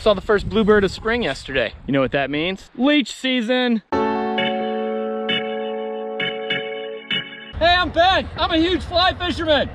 Saw the first bluebird of spring yesterday. You know what that means? Leech season. Hey, I'm Ben. I'm a huge fly fisherman.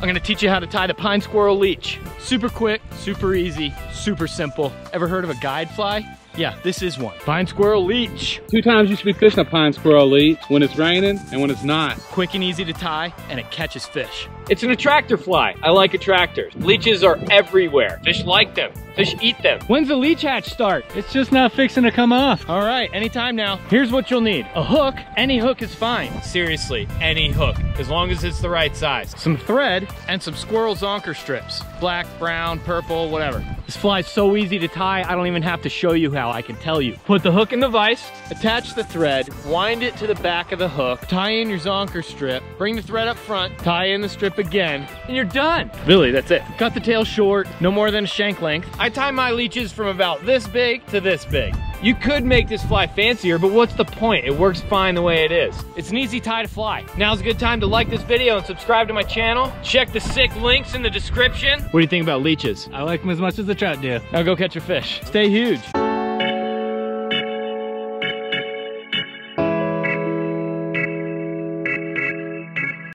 I'm gonna teach you how to tie the pine squirrel leech. Super quick, super easy, super simple. Ever heard of a guide fly? Yeah, this is one. Pine squirrel leech. Two times you should be fishing a pine squirrel leech, when it's raining and when it's not. Quick and easy to tie, and it catches fish. It's an attractor fly. I like attractors. Leeches are everywhere. Fish like them. Fish eat them. When's the leech hatch start? It's just not fixing to come off. All right, anytime now. Here's what you'll need. A hook, any hook is fine. Seriously, any hook, as long as it's the right size. Some thread, and some squirrel zonker strips. Black, brown, purple, whatever. This fly's so easy to tie, I don't even have to show you how, I can tell you. Put the hook in the vise, attach the thread, wind it to the back of the hook, tie in your zonker strip, bring the thread up front, tie in the strip again, and you're done. Really, that's it. Cut the tail short, no more than a shank length. I tie my leeches from about this big to this big. You could make this fly fancier, but what's the point? It works fine the way it is. It's an easy tie to fly. Now's a good time to like this video and subscribe to my channel. Check the sick links in the description. What do you think about leeches? I like them as much as the trout do. Now go catch a fish. Stay huge.